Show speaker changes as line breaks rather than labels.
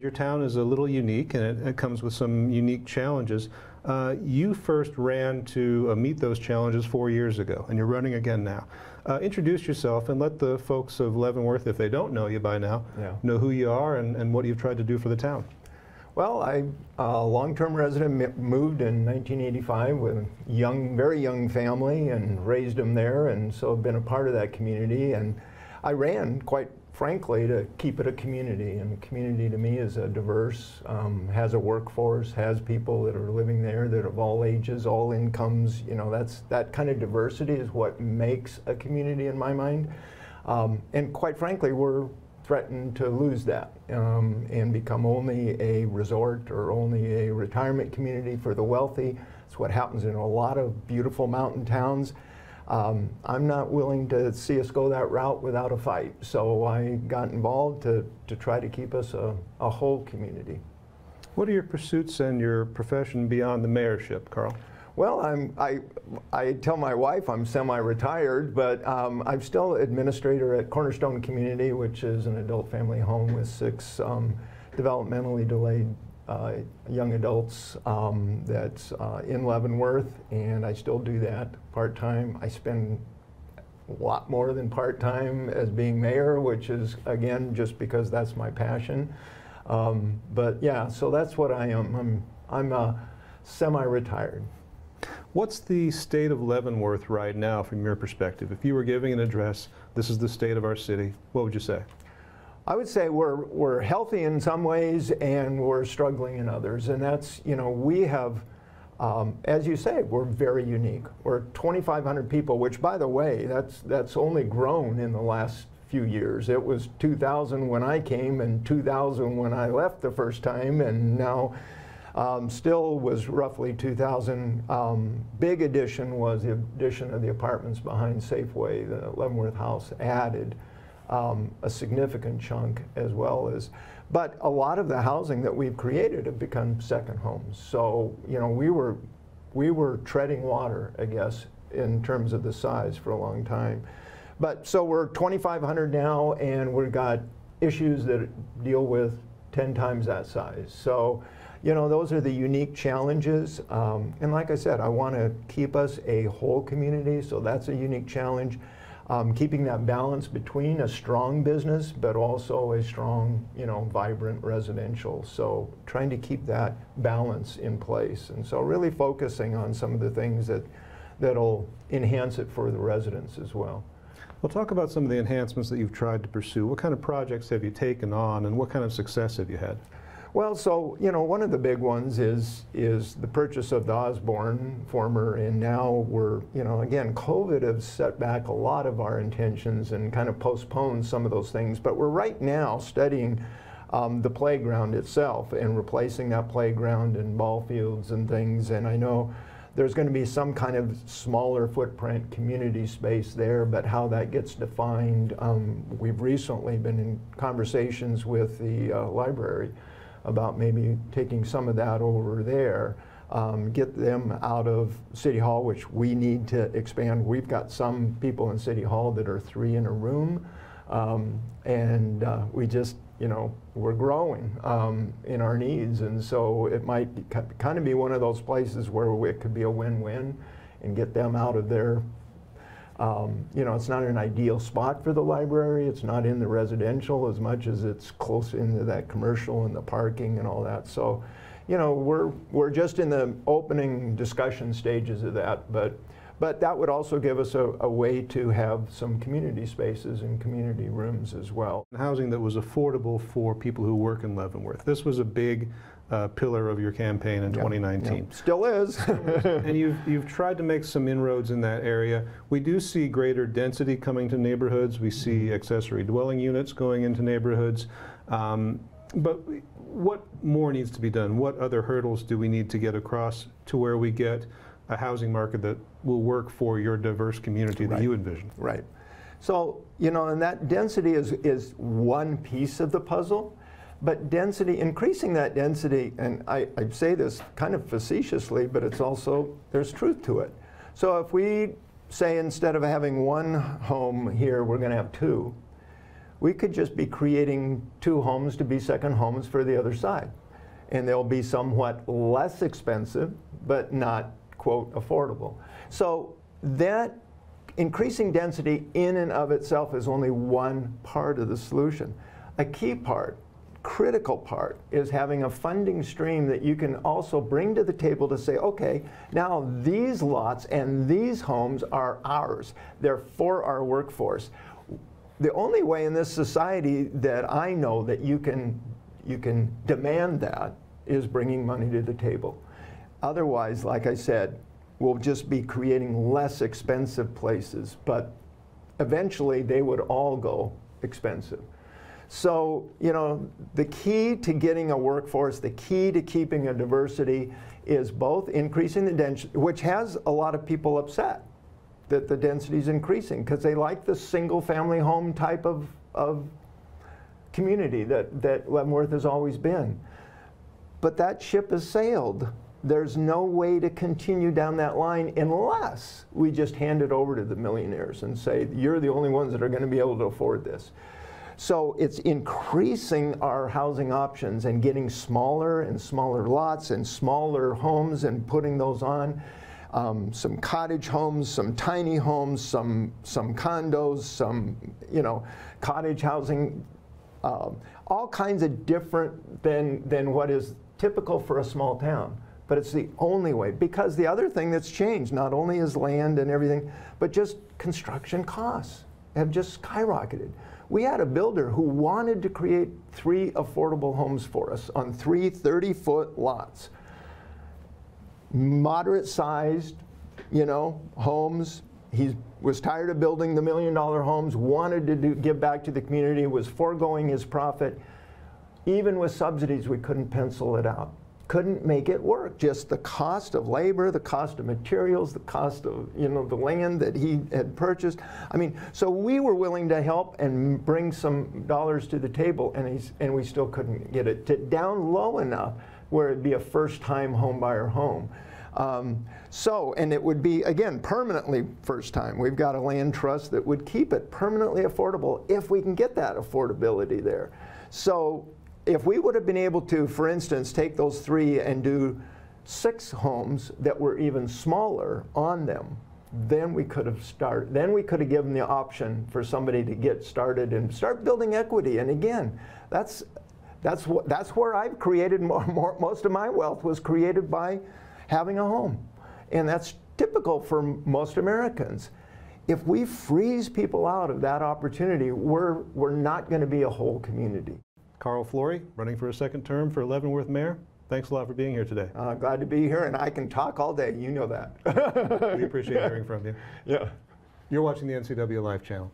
Your town is a little unique and it, it comes with some unique challenges. Uh, you first ran to uh, meet those challenges four years ago and you're running again now. Uh, introduce yourself and let the folks of Leavenworth, if they don't know you by now,
Yeah.
know who you are and, and what you've tried to do for the town.
Well, I, a long-term resident, m- moved in 1985 with a young, very young family and raised them there, and so I've been a part of that community. And I ran, quite frankly, to keep it a community. And community to me is a diverse, um, has a workforce, has people that are living there that of all ages, all incomes. You know, that's that kind of diversity is what makes a community in my mind. Um, and quite frankly, we're threatened to lose that um, and become only a resort or only a retirement community for the wealthy. It's what happens in a lot of beautiful mountain towns. Um, I'm not willing to see us go that route without a fight. So I got involved to, to try to keep us a, a whole community.
What are your pursuits and your profession beyond the mayorship, Carl?
Well, I'm, I, I tell my wife I'm semi-retired, but um, I'm still administrator at Cornerstone Community, which is an adult family home with six um, developmentally delayed young adults um, that's uh, in Leavenworth, and I still do that part-time. I spend a lot more than part-time as being mayor, which is, again, just because that's my passion. Um, but yeah, so that's what I am. I'm, I'm uh, semi-retired.
What's the state of Leavenworth right now from your perspective? If you were giving an address, this is the state of our city, what would you say?
I would say we're, we're healthy in some ways and we're struggling in others. And that's, you know, we have, um, as you say, we're very unique. We're 2,500 people, which by the way, that's, that's only grown in the last few years. It was 2,000 when I came and 2,000 when I left the first time, and now um, still was roughly 2,000. Um, big addition was the addition of the apartments behind Safeway, the Leavenworth House added um, a significant chunk as well as, but a lot of the housing that we've created have become second homes. So, you know, we were, we were treading water, I guess, in terms of the size for a long time. But so we're 2,500 now, and we've got issues that deal with 10 times that size. So, you know, those are the unique challenges. Um, and like I said, I want to keep us a whole community, so that's a unique challenge. Um, keeping that balance between a strong business, but also a strong, you know, vibrant residential. So trying to keep that balance in place. And so really focusing on some of the things that, that'll enhance it for the residents as well.
Well, talk about some of the enhancements that you've tried to pursue. What kind of projects have you taken on and what kind of success have you had?
Well, so you know, one of the big ones is is the purchase of the Osborne former, and now we're you know again, COVID has set back a lot of our intentions and kind of postponed some of those things. But we're right now studying um, the playground itself and replacing that playground and ball fields and things. And I know there's going to be some kind of smaller footprint community space there, but how that gets defined, um, we've recently been in conversations with the uh, library about maybe taking some of that over there, um, get them out of City Hall, which we need to expand. We've got some people in City Hall that are three in a room, um, and uh, we just, you know, we're growing um, in our needs, and so it might kind of be one of those places where it could be a win-win and get them out of their um, you know, it's not an ideal spot for the library. It's not in the residential as much as it's close into that commercial and the parking and all that. So, you know, we're we're just in the opening discussion stages of that, but but that would also give us a, a way to have some community spaces and community rooms as well.
Housing that was affordable for people who work in Leavenworth. This was a big uh, pillar of your campaign in
Yeah,
2019.
yeah. Still is.
and you've, you've tried to make some inroads in that area. We do see greater density coming to neighborhoods. We see accessory dwelling units going into neighborhoods. Um, but what more needs to be done? What other hurdles do we need to get across to where we get a housing market that will work for your diverse community that you envision?
Right. So, you know, and that density is, is one piece of the puzzle, but density, increasing that density, and I, I say this kind of facetiously, but it's also, there's truth to it. So if we say instead of having one home here, we're going to have two, we could just be creating two homes to be second homes for the other side. And they'll be somewhat less expensive, but not, quote, affordable. So that increasing density in and of itself is only one part of the solution. A key part, critical part, is having a funding stream that you can also bring to the table to say, okay, now these lots and these homes are ours. They're for our workforce. The only way in this society that I know that you can, you can demand that is bringing money to the table. Otherwise, like I said, we'll just be creating less expensive places, but eventually they would all go expensive. So, you know, the key to getting a workforce, the key to keeping a diversity is both increasing the density, which has a lot of people upset that the density is increasing because they like the single family home type of, of community that, that Leavenworth has always been. But that ship has sailed. There's no way to continue down that line unless we just hand it over to the millionaires and say, you're the only ones that are going to be able to afford this. So it's increasing our housing options and getting smaller and smaller lots and smaller homes and putting those on. Um, some cottage homes, some tiny homes, some, some condos, some, you know, cottage housing, um, all kinds of different than, than what is typical for a small town. But it's the only way, because the other thing that's changed, not only is land and everything, but just construction costs have just skyrocketed. We had a builder who wanted to create three affordable homes for us on three 30-foot lots. Moderate sized, you know, homes. He was tired of building the million dollar homes, wanted to do, give back to the community, was foregoing his profit. Even with subsidies, we couldn't pencil it out couldn't make it work. Just the cost of labor, the cost of materials, the cost of you know the land that he had purchased. I mean, so we were willing to help and bring some dollars to the table, and he's, and we still couldn't get it to down low enough where it'd be a first-time home buyer home. Um, so, and it would be, again, permanently first time. We've got a land trust that would keep it permanently affordable if we can get that affordability there. So if we would have been able to, for instance, take those three and do six homes that were even smaller on them, then we could have started, then we could have given the option for somebody to get started and start building equity. And again, that's, that's, what, that's where I've created more, more, most of my wealth was created by having a home. And that's typical for most Americans. If we freeze people out of that opportunity, we're, we're not going to be a whole community.
Carl Florea, running for a second term for Leavenworth Mayor. Thanks a lot for being here today.
Uh, glad to be here, and I can talk all day. You know that.
we appreciate hearing from you.
Yeah.
You're watching the NCWLIFE channel.